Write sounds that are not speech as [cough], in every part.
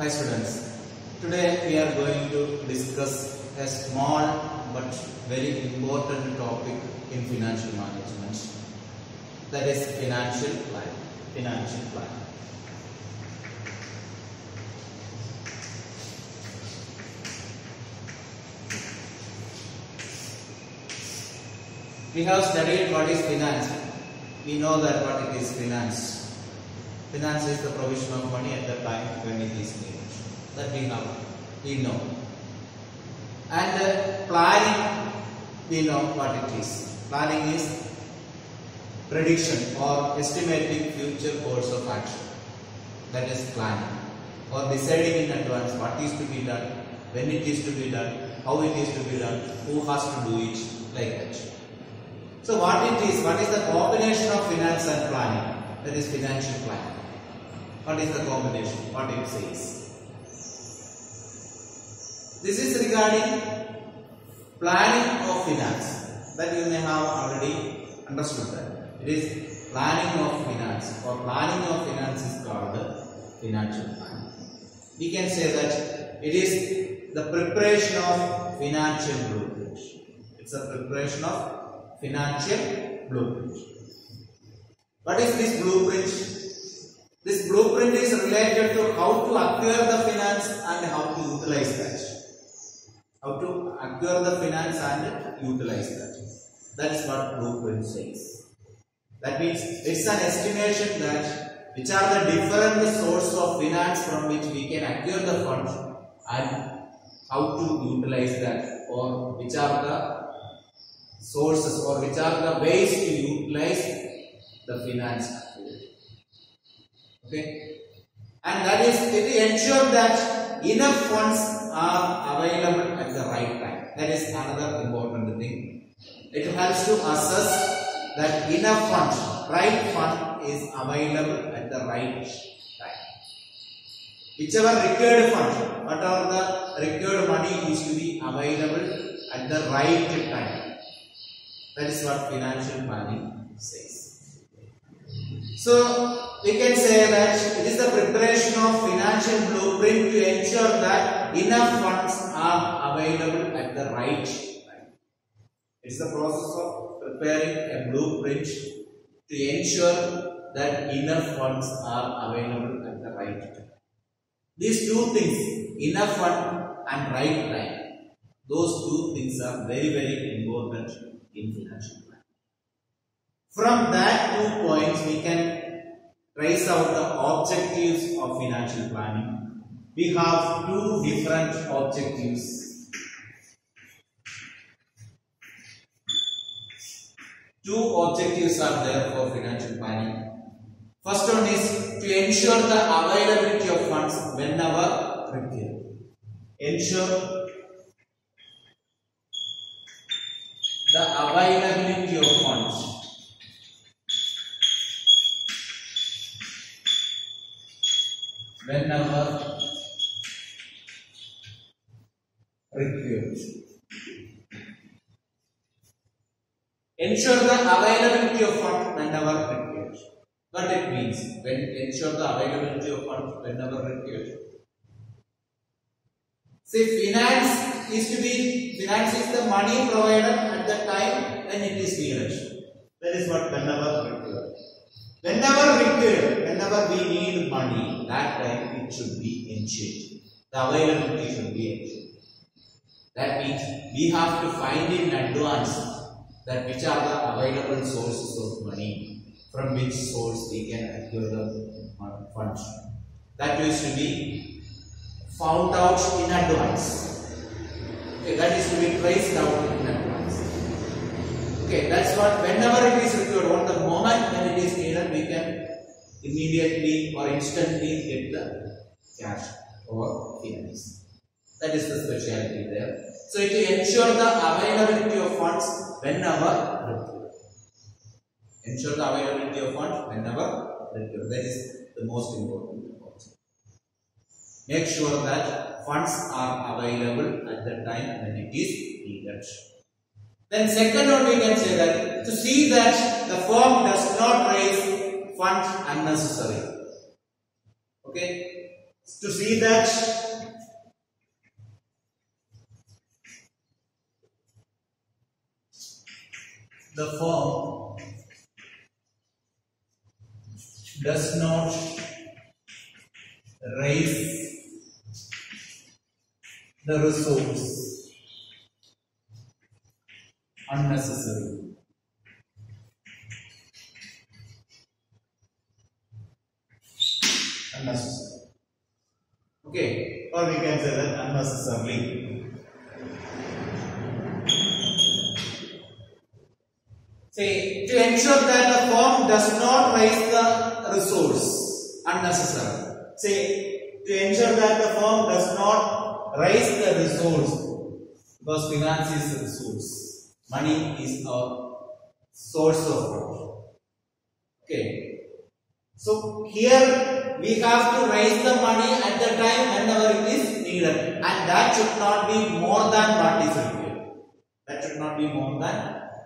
Hi students, today we are going to discuss a small but very important topic in financial management that is financial plan. Financial plan. We have studied what is finance. We know that what it is finance. Finance is the provision of money at the time when it is needed. That we know. we know. And uh, planning, we know what it is. Planning is prediction or estimating future course of action. That is planning. Or deciding in advance what is to be done, when it is to be done, how it is to be done, who has to do it, like that. So what it is, what is the combination of finance and planning? That is financial planning. What is the combination? What it says? This is regarding planning of finance. That you may have already understood that. It is planning of finance or planning of finance is called financial planning. We can say that it is the preparation of financial blueprint. It's a preparation of financial blueprint. What is this blueprint? This blueprint is related to how to acquire the finance and how to utilize that. How to acquire the finance and utilize that. That is what blueprint says. That means it's an estimation that which are the different sources of finance from which we can acquire the funds and how to utilize that or which are the sources or which are the ways to utilize the finance. Okay. And that is it ensure that enough funds are available at the right time. That is another important thing. It helps to assess that enough funds, right fund is available at the right time. Whichever required fund, whatever the required money is to be available at the right time. That is what financial planning says. So we can say that it is the preparation of financial blueprint to ensure that enough funds are available at the right time. It's the process of preparing a blueprint to ensure that enough funds are available at the right time. These two things, enough fund and right time, those two things are very very important in financial. From that two points, we can trace out the objectives of financial planning. We have two different objectives. Two objectives are there for financial planning. First one is to ensure the availability of funds whenever required. Ensure the availability of funds whenever required. Ensure the availability of funds whenever required. What it means when ensure the availability of funds whenever required. See, finance is to be finance is the money provided at the time when it is needed. That is what whenever required. Whenever required, whenever we need money, that time it should be ensured. The availability should be ensured. That means we have to find in advance that which are the available sources of money, from which source we can acquire the funds. That used to be found out in advance. Okay, that is to be traced out in advance. Okay, that's what whenever it is required, on the moment when it is needed, we can immediately or instantly get the cash or finance. That is the specialty there. So it ensure the availability of funds whenever required. Ensure the availability of funds whenever required. That is the most important. Make sure that funds are available at the time when it is needed. Then second one we can say that to see that the firm does not raise funds unnecessary. Okay. to see that the firm does not raise the resource unnecessary. Unnecessary. Okay, or we can say that unnecessarily. Say to ensure that the firm does not raise the resource unnecessary. Say to ensure that the firm does not raise the resource because finance is a resource. Money is a source of wealth. Okay. So here we have to raise the money at the time whenever it is needed and that should not be more than what is required. That should not be more than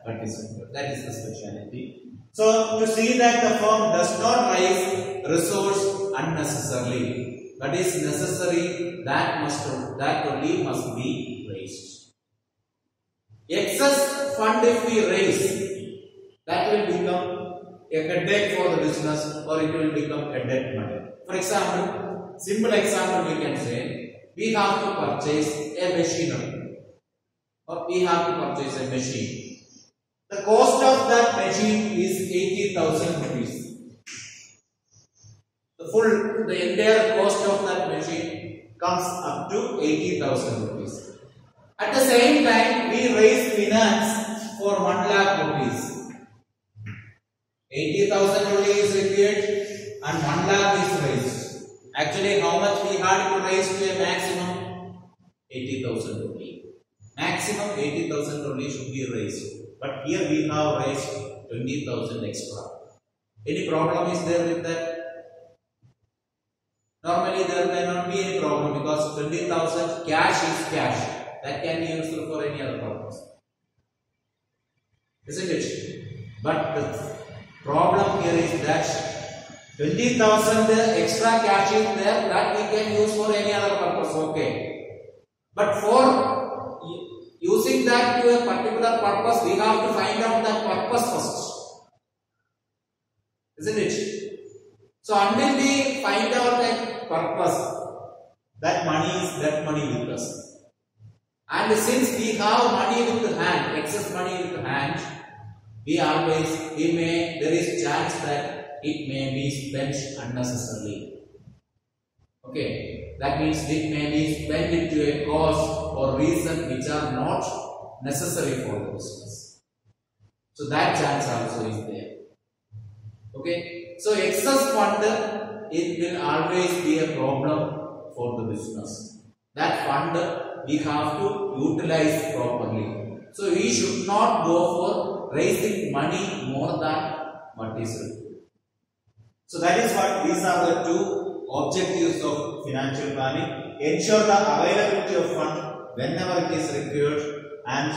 what is required. That is the speciality. So to see that the firm does not raise resource unnecessarily, but is necessary that must that only must be. Excess fund if we raise, that will become a headache for the business or it will become a debt money. For example, simple example we can say, we have to purchase a machinery or we have to purchase a machine. The cost of that machine is 80,000 rupees. The full, the entire cost of that machine comes up to 80,000 rupees. At the same time, we raise finance for 1 lakh rupees. 80,000 only is required and 1 lakh is raised. Actually, how much we had to raise to a maximum? 80,000 only. Maximum 80,000 only should be raised. But here we have raised 20,000 extra. Any problem is there with that? Normally there may not be any problem because 20,000 cash is cash. That can be useful for any other purpose. Isn't it? But the problem here is that 20,000 extra cash is there that we can use for any other purpose. Okay. But for using that to a particular purpose, we have to find out that purpose first. Isn't it? So until we find out that purpose, that money is that money with us. And since we have money with the hand, excess money with the hand, we always, we may, there is chance that it may be spent unnecessarily. Okay, that means it may be spent into a cause or reason which are not necessary for the business. So that chance also is there. Okay, so excess fund it will always be a problem for the business. That fund we have to utilize properly. So we should not go for raising money more than what is required. So that is what these are the two objectives of financial planning. Ensure the availability of fund whenever it is required and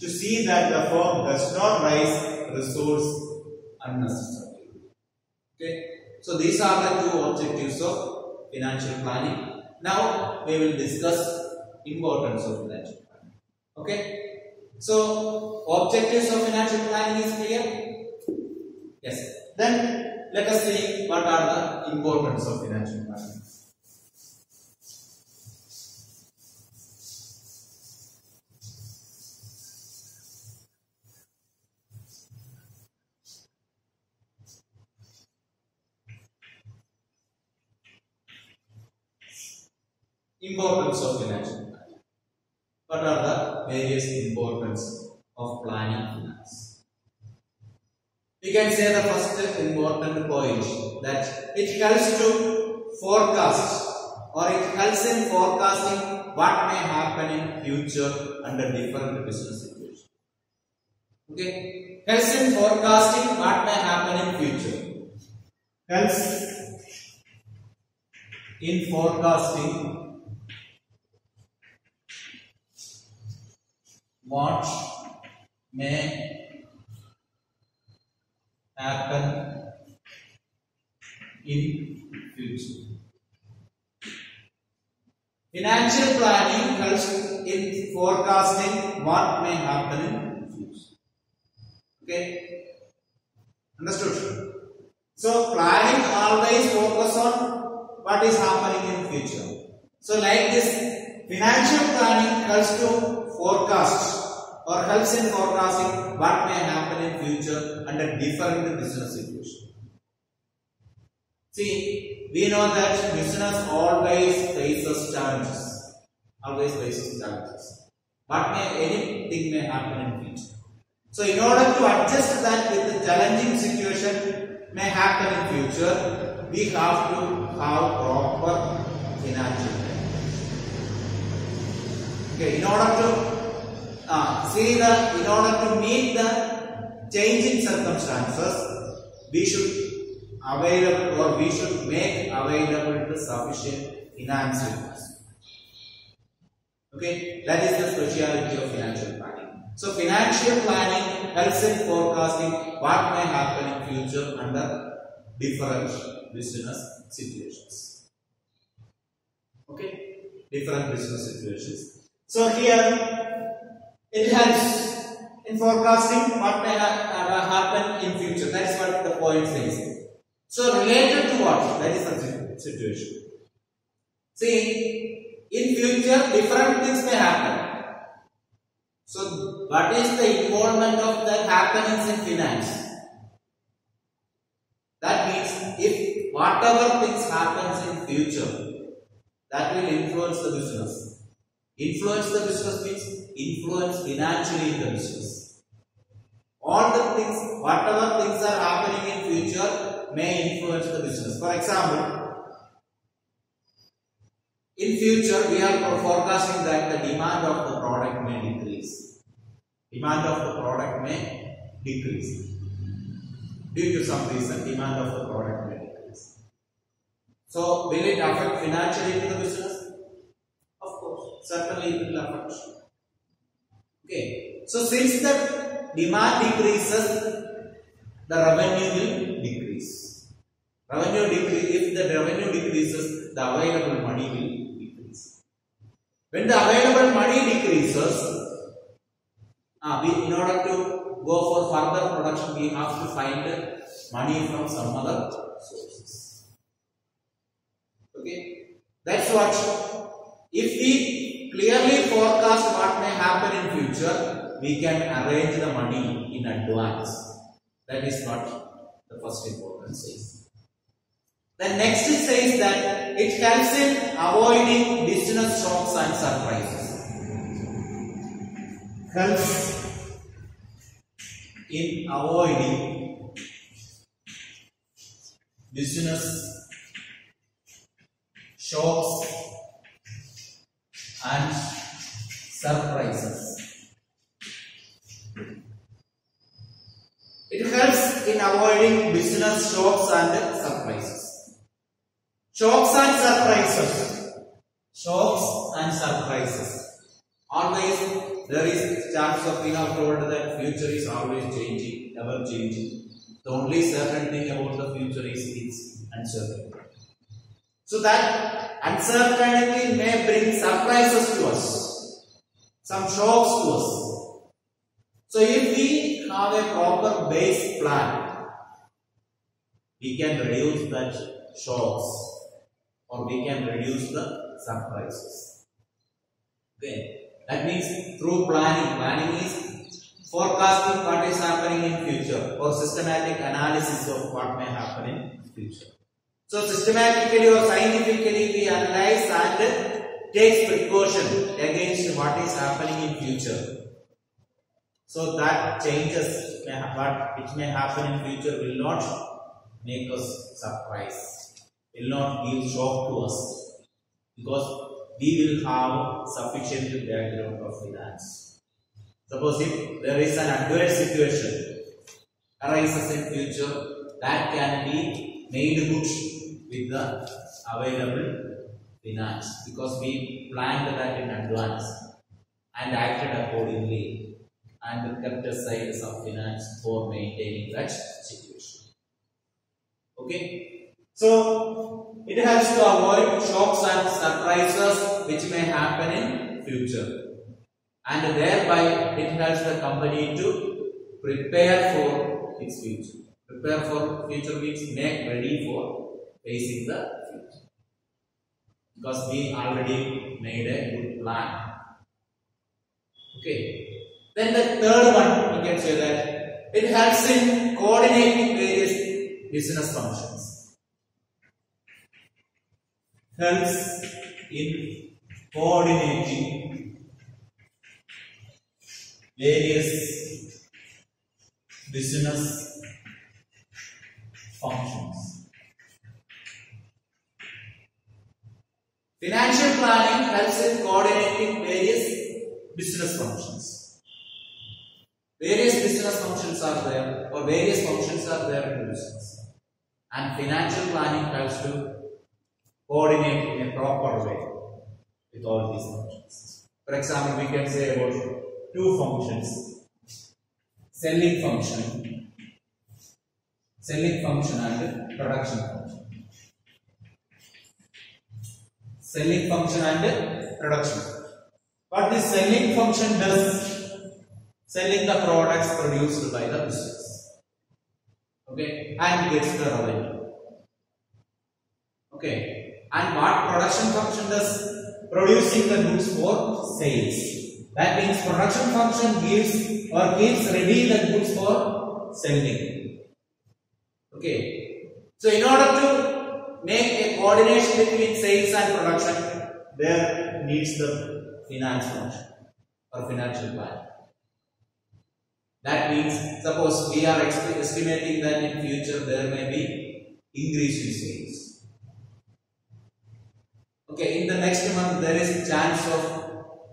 to see that the firm does not raise resource unnecessarily. Okay. So these are the two objectives of financial planning. Now we will discuss importance of financial planning. Okay. So objectives of financial planning is clear. Yes. Then let us see what are the importance of financial planning. Importance of financial planning. What are the various importance of planning finance? We can say the first important point that it helps to forecast or it helps in forecasting what may happen in future under different business situations. Okay, helps in forecasting what may happen in future. Helps in forecasting what may happen in future. Financial planning helps in forecasting what may happen in future. Okay, understood? So planning always focus on what is happening in future. So like this, financial planning helps to forecast or helps in forecasting what may happen in future under different business situations. See, we know that business always faces challenges. Always faces challenges. What may anything may happen in future. So in order to adjust that with the challenging situation may happen in future, we have to have proper financial. Okay, in order to uh, see the, in order to meet the changing circumstances, we should available or we should make available the sufficient financial resources. Okay, that is the speciality of financial planning. So financial planning helps in forecasting what may happen in future under different business situations. Okay, different business situations. So here it helps in forecasting what may ha happen in future. That is what the point says. So related to what? That is the situation. See, in future different things may happen. So what is the involvement of the happenings in finance? That means if whatever things happens in future, that will influence the business. Influence the business means influence financially in the business. All the things, whatever things are happening in future may influence the business. For example, in future we are forecasting that the demand of the product may decrease. Demand of the product may decrease. Due to some reason, demand of the product may decrease. So, will it affect financially to the business? Certainly it will affect. Okay. So, since the demand decreases, the revenue will decrease. Revenue decrease, if the revenue decreases, the available money will decrease. When the available money decreases, uh, we, in order to go for further production, we have to find money from some other sources. Okay, that's what. If we clearly forecast what may happen in future, we can arrange the money in advance. That is what the first importance says. The next says that it helps in avoiding business shocks and surprises. Helps in avoiding business shocks and surprises. It helps in avoiding business shocks and surprises. Shocks and surprises. Shocks and surprises. Always there is chance of we have told that future is always changing, ever changing. The only certain thing about the future is its uncertainty. So that uncertainty may bring surprises to us, some shocks to us. So if we have a proper base plan, we can reduce that shocks or we can reduce the surprises. Okay, that means through planning, planning is forecasting what is happening in future or systematic analysis of what may happen in future. So systematically or scientifically we analyze and takes precaution against what is happening in future. So that changes may what which may happen in future will not make us surprise, will not give shock to us because we will have sufficient background of finance. Suppose if there is an adverse situation arises in future, that can be made good with the available finance because we planned that in advance and acted accordingly and kept aside some finance for maintaining that situation. Okay, so it helps to avoid shocks and surprises which may happen in future. And thereby it helps the company to prepare for its future. Prepare for future means make ready for facing the future. Because we already made a good plan. Okay. Then the third one, we can say that it helps in coordinating various business functions. Helps in coordinating various business functions. Financial planning helps in coordinating various business functions. Various business functions are there, or various functions are there in business. And financial planning helps to coordinate in a proper way with all these functions. For example, we can say about two functions selling function, selling function and production function. Selling function and production. What this selling function does, selling the products produced by the business. Okay, and gets the revenue. Okay, and what production function does? Producing the goods for sales. That means production function gives or gives ready the goods for selling. Okay, so in order to make a coordination between sales and production, there needs the finance function or financial plan. That means, suppose we are estimating that in future there may be increase in sales. Okay, in the next month there is a chance of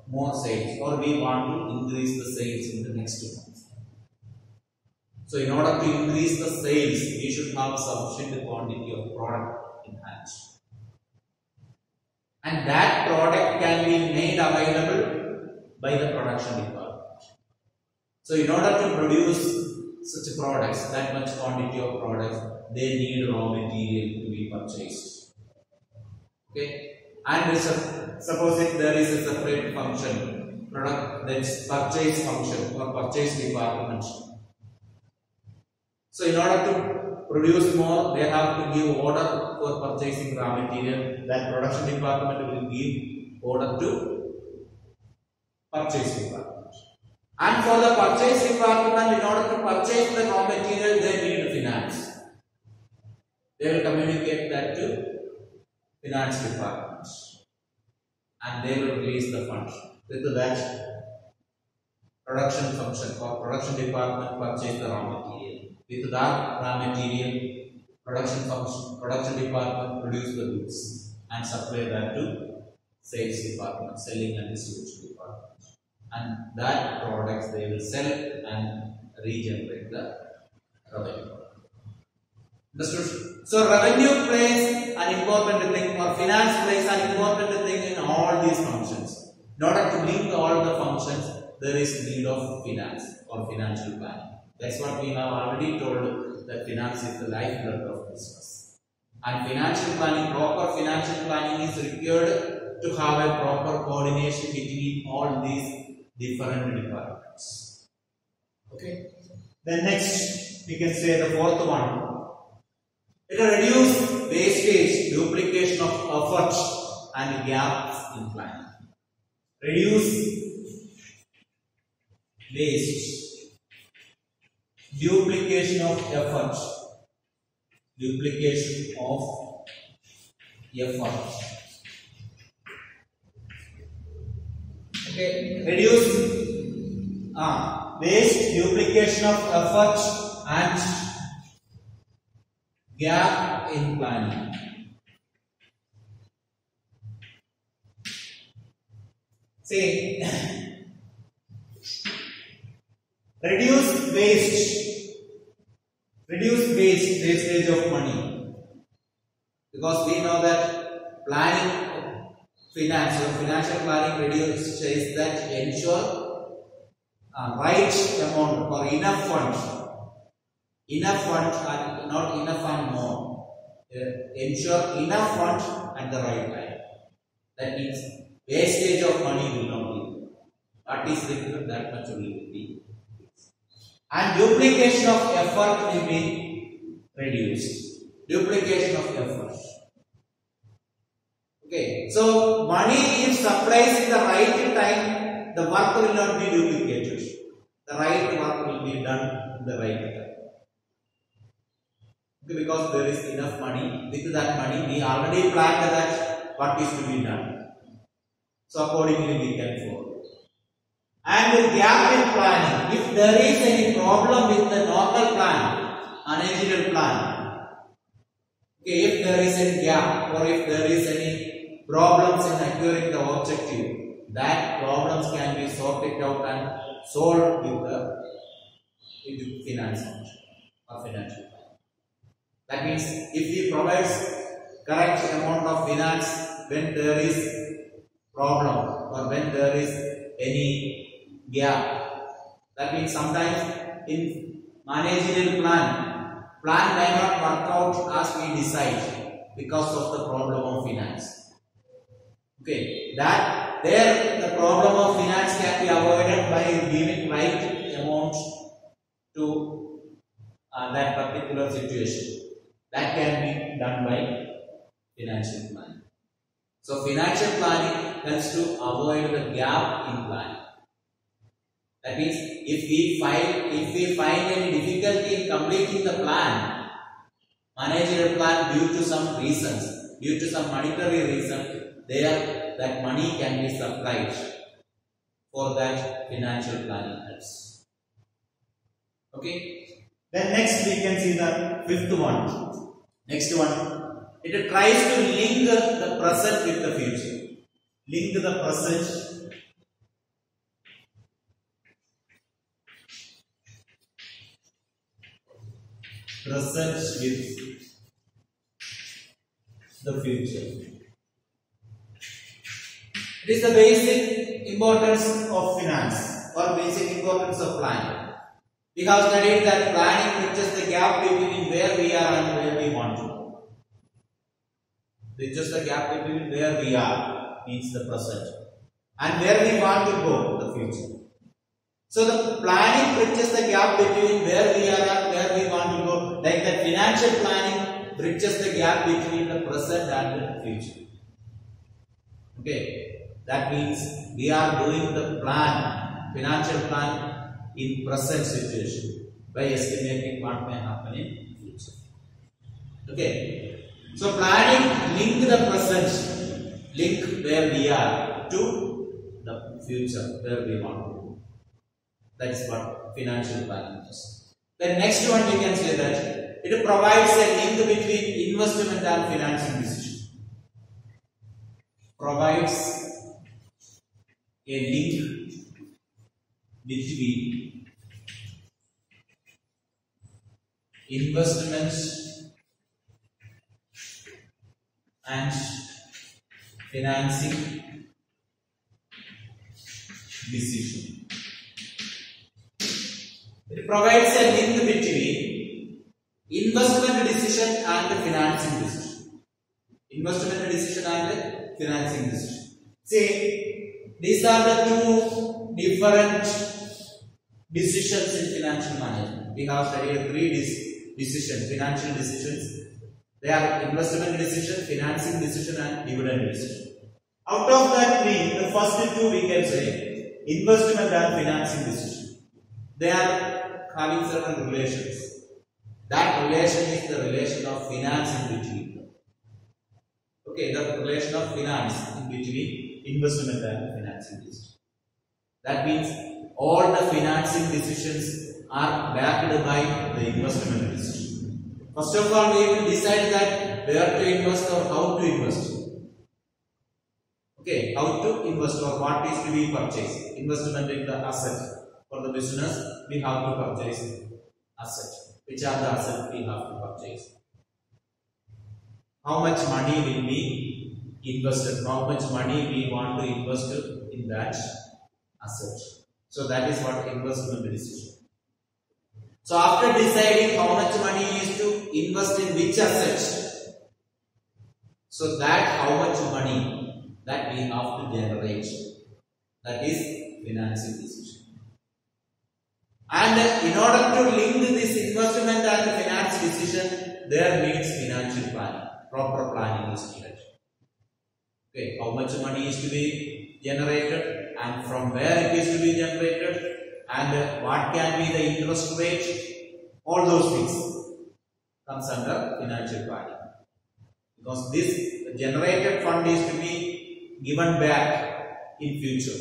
more sales, or we want to increase the sales in the next month. So, in order to increase the sales, we should have sufficient quantity of product in hand. And that product can be made available by the production department. So, in order to produce such products, that much quantity of products, they need raw material to be purchased. Okay, and su- suppose if there is a separate function, product that's purchase function or purchase department. So, in order to produce more, they have to give order for purchasing raw material. That production department will give order to purchasing department. And for the purchase department, in order to purchase the raw material, they need finance. They will communicate that to finance department, and they will release the funds. With that, production function or production department purchase the raw material. With that raw material, production function, production department produce the goods and supply that to sales department, selling and distribution department. And that products they will sell and regenerate the revenue. Understood? So revenue plays an important thing or finance plays an important thing in all these functions. In order to link all the functions, there is need of finance or financial planning. That's what we have already told that finance is the lifeblood of business. And financial planning, proper financial planning is required to have a proper coordination between all these different departments. Okay. Then next, we can say the fourth one. It will reduce wastage, duplication of effort and gaps in planning. Reduce waste, duplication of effort, duplication of effort. Okay, reduce uh, waste, duplication of effort and gap in planning. Say, [laughs] reduce waste, reduce waste, wastage of money. Because we know that planning, finance, or financial planning reduce says that ensure uh, right amount or enough funds, enough funds and not enough and more. Uh, ensure enough funds at the right time. That means wastage of money will not be. What is that much only will be. And duplication of effort will be reduced. Duplication of effort. Okay, so money if supplies in the right time, the work will not be duplicated. The right work will be done in the right time. Okay, because there is enough money. With that money, we already planned that what is to be done. So accordingly, we can follow. And the gap in planning. If there is any problem with the normal plan, an managerial plan, okay, if there is any gap or if there is any problems in acquiring the objective, that problems can be sorted out and solved with the with finance function or financial plan. That means if we provide correct amount of finance when there is problem or when there is any gap. That means sometimes in managerial plan, plan may not work out as we decide because of the problem of finance. Okay, that there the problem of finance can be avoided by giving right amount to uh, that particular situation. That can be done by financial planning. So financial planning helps to avoid the gap in planning. That means if we find if we find any difficulty in completing the plan, managerial plan due to some reasons, due to some monetary reason, there that money can be supplied for that financial planning helps. Okay. Then next we can see the fifth one. Next one. It tries to link the present with the future. Link the present present with the future. It is the basic importance of finance or basic importance of planning. We have studied that planning bridges the gap between where we are and where we want to go. Bridges the gap between where we are means the present and where we want to go the future. So the planning bridges the gap between where we are and where we want to go. Like the financial planning bridges the gap between the present and the future. Okay. That means we are doing the plan, financial plan in present situation by estimating what may happen in future. Okay. So planning link the present, link where we are to the future where we want to go. That is what financial planning is. The next one we can say that it provides a link between investment and financing decision. Provides a link between investments and financing decision. It provides a link between investment decision and financing decision. Investment decision and financing decision. See, these are the two different decisions in financial management. We have studied three decisions, financial decisions. They are investment decision, financing decision, and dividend decision. Out of that three, the first two we can say investment and financing decision. They are having certain relations. That relation is the relation of finance in between. Okay, the relation of finance in between investment and financing decision. That means all the financing decisions are backed by the investment decision. First of all, we will decide that where to invest or how to invest. Okay, how to invest or what is to be purchased. Investment in the asset. For the business, we have to purchase asset. Which are the assets we have to purchase? How much money will be invested? How much money we want to invest in that asset? So that is what investment decision. So after deciding how much money is to invest in which asset, so that how much money that we have to generate. That is financing decision. And in order to link this investment and finance decision, there needs financial planning. Proper planning is needed. Okay, how much money is to be generated and from where it is to be generated and what can be the interest rate, all those things comes under financial planning. Because this generated fund is to be given back in future.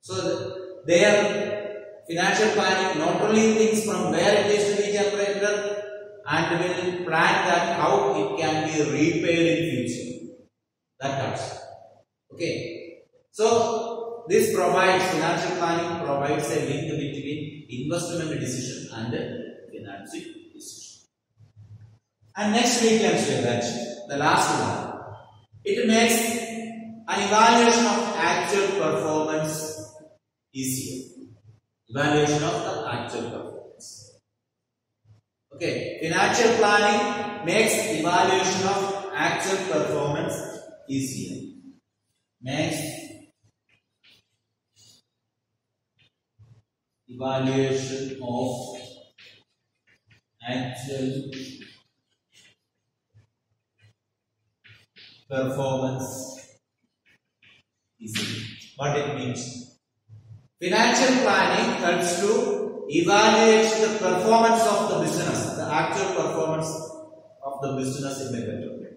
So their financial planning not only thinks from where it is to be generated and will plan that how it can be repaid in future. That helps. Okay. So this provides financial planning provides a link between investment decision and financing decision. And next we can say that the last one. It makes an evaluation of actual performance easier. Evaluation of the actual performance. Okay, financial planning makes evaluation of actual performance easier. Makes evaluation of actual performance easy. What it means? Financial planning helps to evaluate the performance of the business, the actual performance of the business in a better way.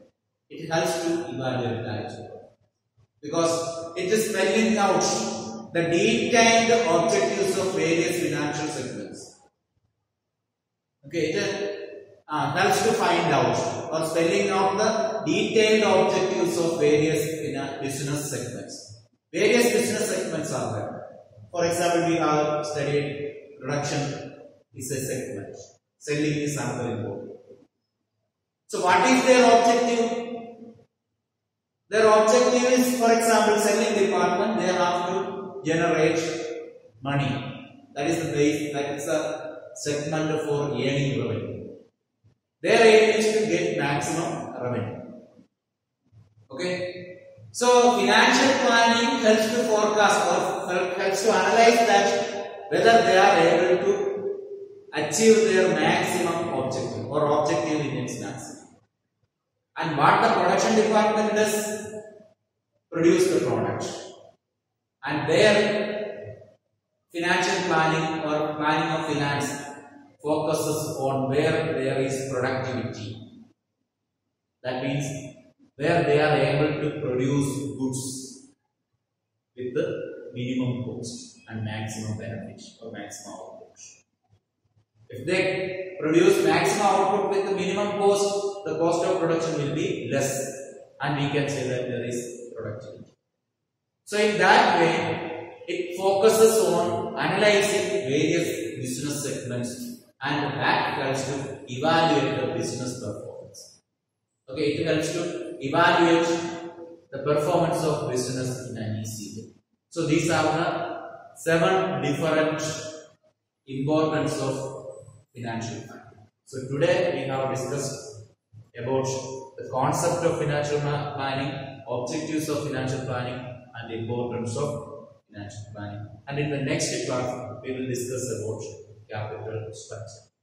It helps to evaluate the actual because it is spelling out the detailed objectives of various financial segments. Okay, it uh, helps to find out or spelling out the detailed objectives of various business segments. Various business segments are there. For example, we have studied production is a segment, selling is another important. So, what is their objective? Their objective is, for example, selling department, they have to generate money. That is the base, that is a segment for earning revenue. Their aim is to get maximum revenue. Okay? So, financial planning helps to forecast or helps to analyze that whether they are able to achieve their maximum objective or objective in its maximum. And what the production department does, produce the product. And their financial planning or planning of finance focuses on where there is productivity. That means where they are able to produce goods with the minimum cost and maximum benefit or maximum output. If they produce maximum output with the minimum cost, the cost of production will be less and we can say that there is productivity. So in that way, it focuses on analyzing various business segments and that helps to evaluate the business performance. Okay, it helps to evaluate the performance of business in an way. So these are the seven different importance of financial planning. So today we have discussed about the concept of financial planning, objectives of financial planning, and the importance of financial planning. And in the next class, we will discuss about capital structure.